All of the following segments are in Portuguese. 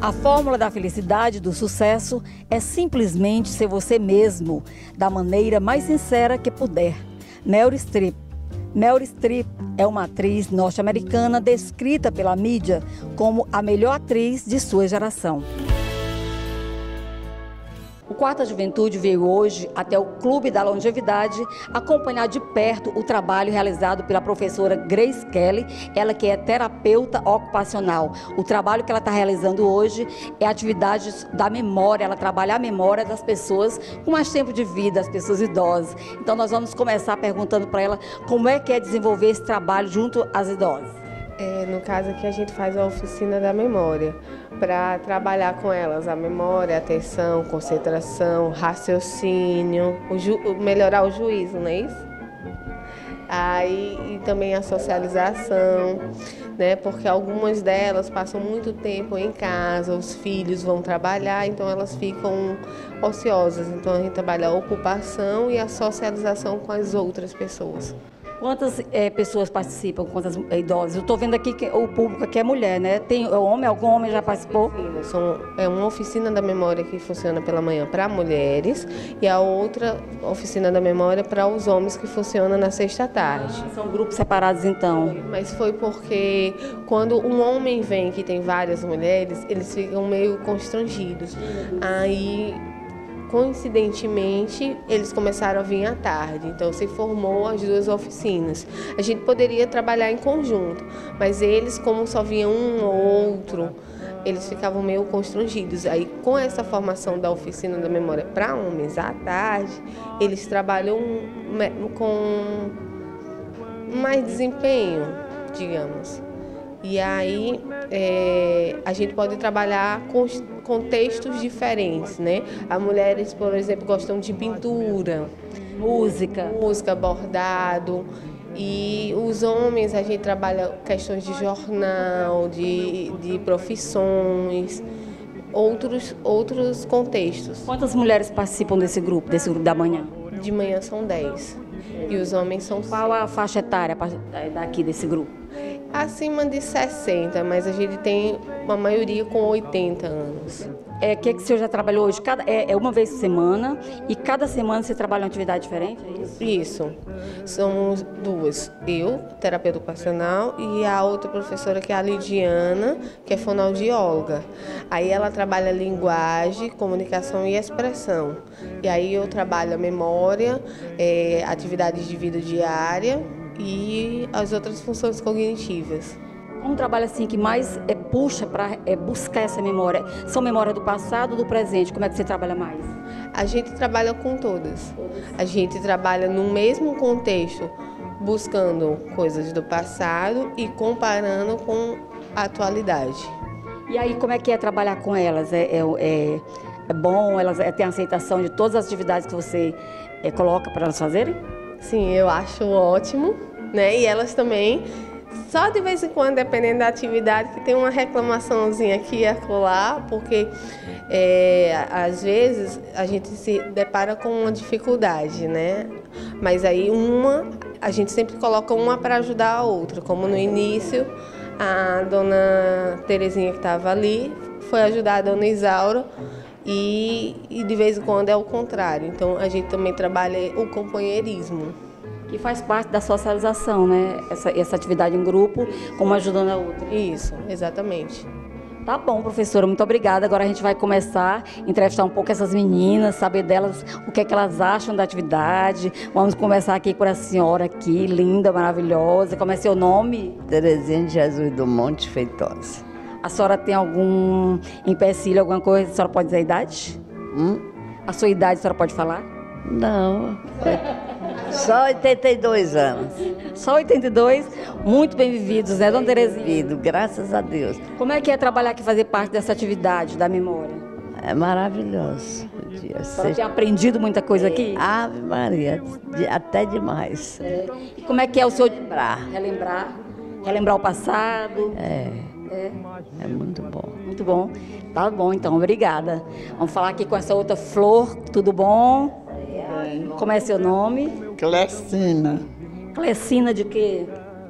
A fórmula da felicidade do sucesso é simplesmente ser você mesmo, da maneira mais sincera que puder. Meryl Streep. Meryl Streep é uma atriz norte-americana descrita pela mídia como a melhor atriz de sua geração. O Quarta Juventude veio hoje até o Clube da Longevidade acompanhar de perto o trabalho realizado pela professora Grace Kelly, ela que é terapeuta ocupacional. O trabalho que ela está realizando hoje é atividades da memória, ela trabalha a memória das pessoas com mais tempo de vida, as pessoas idosas. Então nós vamos começar perguntando para ela como é que é desenvolver esse trabalho junto às idosas. É, no caso aqui a gente faz a oficina da memória para trabalhar com elas a memória, atenção, concentração, raciocínio, o melhorar o juízo, não é isso? Aí e também a socialização, né? Porque algumas delas passam muito tempo em casa, os filhos vão trabalhar, então elas ficam ociosas. Então a gente trabalha a ocupação e a socialização com as outras pessoas. Quantas é, pessoas participam, quantas é, idosos? Eu estou vendo aqui que o público aqui é mulher, né? Tem é homem, algum homem já participou? São, é uma oficina da memória que funciona pela manhã para mulheres e a outra oficina da memória para os homens que funciona na sexta tarde. Ah, são grupos separados então? Mas foi porque quando um homem vem que tem várias mulheres, eles ficam meio constrangidos. Aí coincidentemente, eles começaram a vir à tarde, então se formou as duas oficinas. A gente poderia trabalhar em conjunto, mas eles, como só vinham um ou outro, eles ficavam meio constrangidos. Aí, com essa formação da oficina da memória para homens à tarde, eles trabalham com mais desempenho, digamos. E aí é, a gente pode trabalhar com contextos diferentes, né? As mulheres, por exemplo, gostam de pintura, música, música, bordado. E os homens, a gente trabalha questões de jornal, de, de profissões, outros, outros contextos. Quantas mulheres participam desse grupo, desse grupo da manhã? De manhã são 10. E os homens são. Qual a faixa etária daqui desse grupo? Acima de 60, mas a gente tem uma maioria com 80 anos. É, que, é que o senhor já trabalhou hoje? Cada, é, é, uma vez por semana e cada semana você trabalha uma atividade diferente? É isso? isso. São duas. Eu, terapeuta ocupacional, e a outra professora que é a Lidiana, que é fonoaudióloga. Aí ela trabalha linguagem, comunicação e expressão. E aí eu trabalho a memória, é, atividades de vida diária e as outras funções cognitivas. Um trabalho assim que mais é, puxa para é, buscar essa memória, são memória do passado, do presente. Como é que você trabalha mais? A gente trabalha com todas. A gente trabalha no mesmo contexto, buscando coisas do passado e comparando com a atualidade. E aí, como é que é trabalhar com elas? É, é, é, é bom? Elas é, têm aceitação de todas as atividades que você é, coloca para elas fazerem? Sim, eu acho ótimo, né? E elas também só de vez em quando, dependendo da atividade, que tem uma reclamaçãozinha aqui e acolá, porque é, às vezes a gente se depara com uma dificuldade, né? Mas aí uma, a gente sempre coloca uma para ajudar a outra, como no início a dona Terezinha que estava ali foi ajudar a dona Isaura e, e de vez em quando é o contrário. Então a gente também trabalha o companheirismo que faz parte da socialização, né? Essa, essa atividade em grupo, uma ajudando a outra. Isso, exatamente. Tá bom, professora, muito obrigada. Agora a gente vai começar a entrevistar um pouco essas meninas, saber delas o que é que elas acham da atividade. Vamos começar aqui com a senhora aqui, linda, maravilhosa. Como é seu nome? Terezinha de Jesus do Monte Feitosa. A senhora tem algum empecilho, alguma coisa? A senhora pode dizer a idade? Hum? A sua idade a senhora pode falar? Não. Só 82 anos. Só 82, muito bem vividos, né, dona Terezinha? Vivido, graças a Deus. Como é que é trabalhar aqui, fazer parte dessa atividade da memória? É maravilhoso. A senhora tem aprendido muita coisa aqui? Ave Maria, até demais. É. E como é que é o senhor lembrar? Relembrar? Relembrar o passado? É. É. É muito bom. Muito bom. Tá bom, então, obrigada. Vamos falar aqui com essa outra flor. Tudo bom? Como é seu nome? Clecina. Clecina de quê?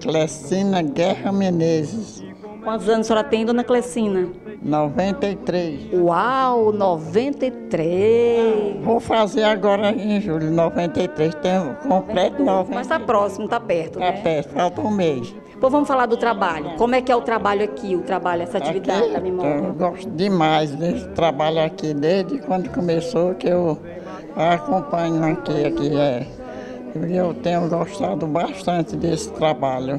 Clecina Guerra Menezes. Quantos anos a senhora tem, dona Clecina? 93. Uau, 93. Vou fazer agora em julho, 93. Tenho completo 90. Mas tá próximo, tá perto, Tá né? perto, falta um mês. Pô, vamos falar do trabalho. Como é que é o trabalho aqui, o trabalho, essa atividade Aqui, da eu memória? gosto demais desse trabalho aqui, desde quando começou que eu acompanho aqui, aqui é. Eu tenho gostado bastante desse trabalho.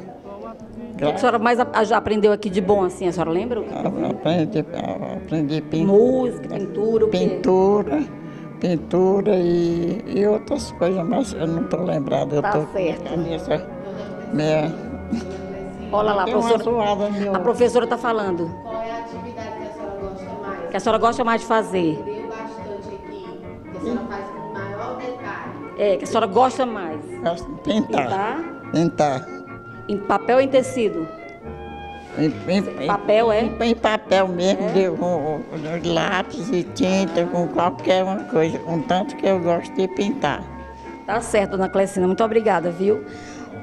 O que a senhora mais já aprendeu aqui de bom, assim? A senhora lembra? Aprendi, aprendi pin- Música, pintura, pintura, pintura e, e outras coisas, mas eu não estou lembrado. Eu Tá tô certo. Com a cabeça meia, Olha lá, a professora, a professora está falando. Qual é a atividade que a senhora gosta mais? Que a senhora gosta mais de fazer. É, que a senhora gosta mais. Gosto de Pintar. Tá? Pintar. Em papel ou em tecido? Em, em- em- Papel, é? Em, em papel mesmo, de- com, com lápis e tinta, com qualquer uma coisa. Com tanto que eu gosto de pintar. Tá certo, dona Clecina. Muito obrigada, viu?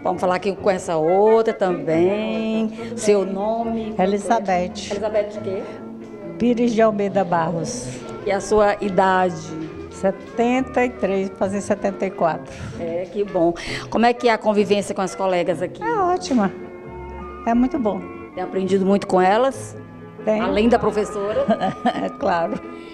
Vamos falar aqui com essa outra também. Seu nome? Elizabeth Elizabeth o quê? Pires de Almeida Barros, E a sua idade? 73, fazer 74. É, que bom. Como é que é a convivência com as colegas aqui? É ótima, é muito bom. Tem aprendido muito com elas? Tem, Além da professora? é claro.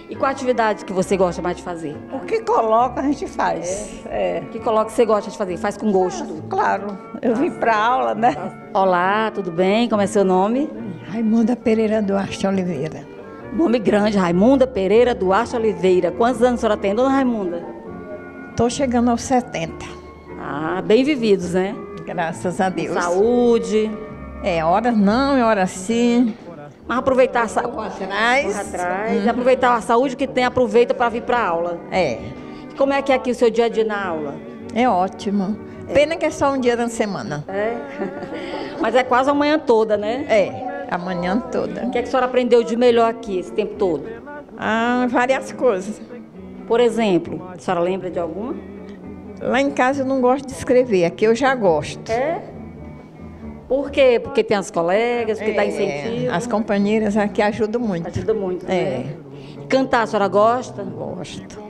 E qual atividade que você gosta mais de fazer? O que coloca a gente faz. É, Que coloca que você gosta de fazer? Faz com gosto. claro, eu vim para aula, né? Olá, tudo bem? Como é seu nome? Raimunda Pereira Duarte Oliveira. Nome grande, Raimunda Pereira Duarte Oliveira. Quantos anos a senhora tem, dona Raimunda? Estou chegando aos 70. Ah, bem vividos, né? Graças a Deus. Saúde. É, horas não, é horas sim. Mas aproveitar a saúde. Atrás. atrás. E aproveitar a saúde que tem, aproveita para vir para aula. É, como é que é aqui o seu dia a dia na aula? é ótimo. Pena que é só um dia da semana. É. Mas é quase a manhã toda, né? É, a manhã toda. O que, é que a senhora aprendeu de melhor aqui esse tempo todo? Ah, várias coisas. Por exemplo, a senhora lembra de alguma? Lá em casa eu não gosto de escrever, aqui eu já gosto. É? Por quê? Porque tem as colegas, porque dá É, incentivo. As companheiras aqui ajudam muito. Ajuda muito, É. né? Cantar, a senhora gosta? Gosto.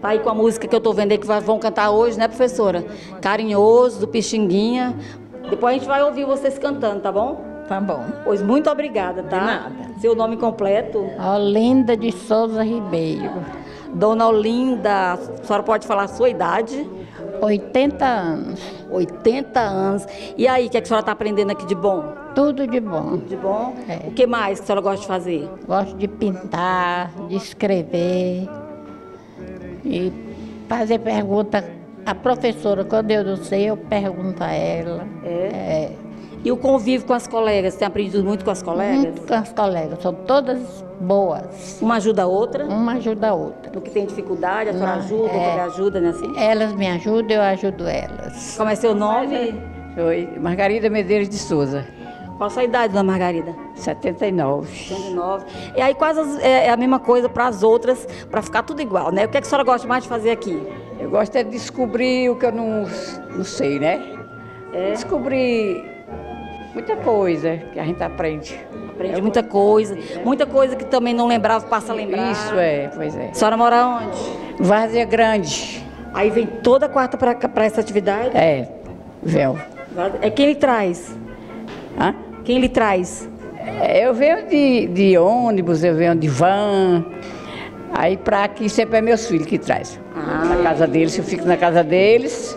Tá aí com a música que eu tô vendo aí que vão cantar hoje, né, professora? Carinhoso, do Pixinguinha. Depois a gente vai ouvir vocês cantando, tá bom? Tá bom. Pois muito obrigada, tá? De nada. Seu nome completo? Olinda de Souza Ribeiro, Dona Olinda, a senhora pode falar a sua idade? 80 anos, 80 anos. E aí, o que, é que a senhora está aprendendo aqui de bom? tudo de bom. De bom? É. O que mais que a senhora gosta de fazer? Gosto de pintar, de escrever e fazer pergunta. A professora, quando eu não sei, eu pergunto a ela. É. E o convívio com as colegas? Tem aprendido muito com as colegas? Muito com as colegas, são todas boas. Uma ajuda a outra? Uma ajuda a outra. No que tem dificuldade, a senhora Não, ajuda, é. ajuda, né? Assim? Elas me ajudam, eu ajudo elas. Como é seu nome? Oi, Margarida Medeiros de Souza, Qual a sua idade, dona Margarida? 79. 79. E aí, quase as- é, é a mesma coisa para as outras, para ficar tudo igual, né? O que, é que a senhora gosta mais de fazer aqui? Eu gosto é de descobrir o que eu não, não sei, né? Descobrir muita coisa que a gente aprende. Aprende muita coisa. Muita coisa que também não lembrava, passa a lembrar. Isso é, pois é. A senhora mora onde? Várzea Grande. Aí vem toda quarta para essa atividade? É, véu. É quem lhe traz? Hã? Quem lhe traz? É, Eu venho de, de ônibus, eu venho de van. Aí pra aqui sempre é meus filhos que traz. Na casa deles, eu fico na casa deles.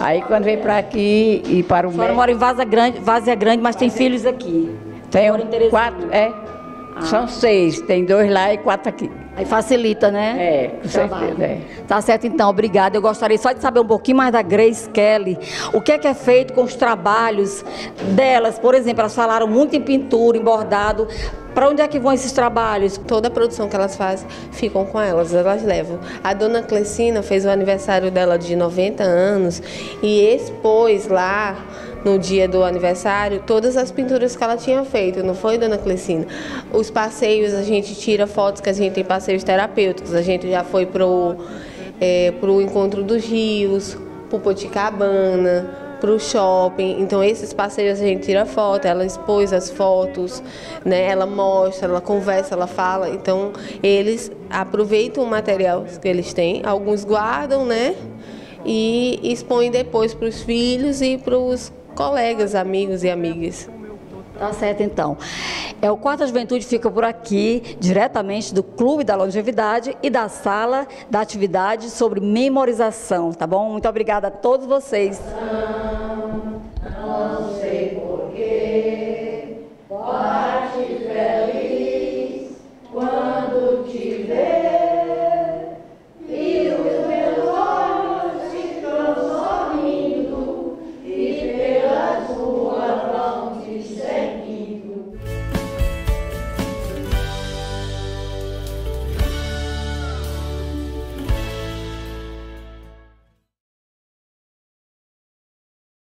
Aí quando vem pra aqui e para o A senhora mora em Vaza Grande, Vazia Grande, mas tem filhos aqui. Tenho quatro, é. São seis, tem dois lá e quatro aqui. Aí facilita, né? É, com certeza, é. Tá certo, então, obrigada. Eu gostaria só de saber um pouquinho mais da Grace Kelly. O que é que é feito com os trabalhos delas? Por exemplo, elas falaram muito em pintura, em bordado. Para onde é que vão esses trabalhos? Toda a produção que elas fazem ficam com elas, elas levam. A dona Clecina fez o aniversário dela de 90 anos e expôs lá no dia do aniversário todas as pinturas que ela tinha feito, não foi, dona Clecina? Os passeios, a gente tira fotos que a gente tem passeios terapêuticos, a gente já foi pro, é, pro Encontro dos Rios, pro Poticabana, para o shopping. Então, esses passeios a gente tira foto, ela expôs as fotos, né? ela mostra, ela conversa, ela fala. Então, eles aproveitam o material que eles têm, alguns guardam, né? E expõem depois para os filhos e para os colegas, amigos e amigas. Tá certo, então. É o Quarta Juventude fica por aqui, diretamente do Clube da Longevidade e da Sala da Atividade sobre Memorização, tá bom? Muito obrigada a todos vocês.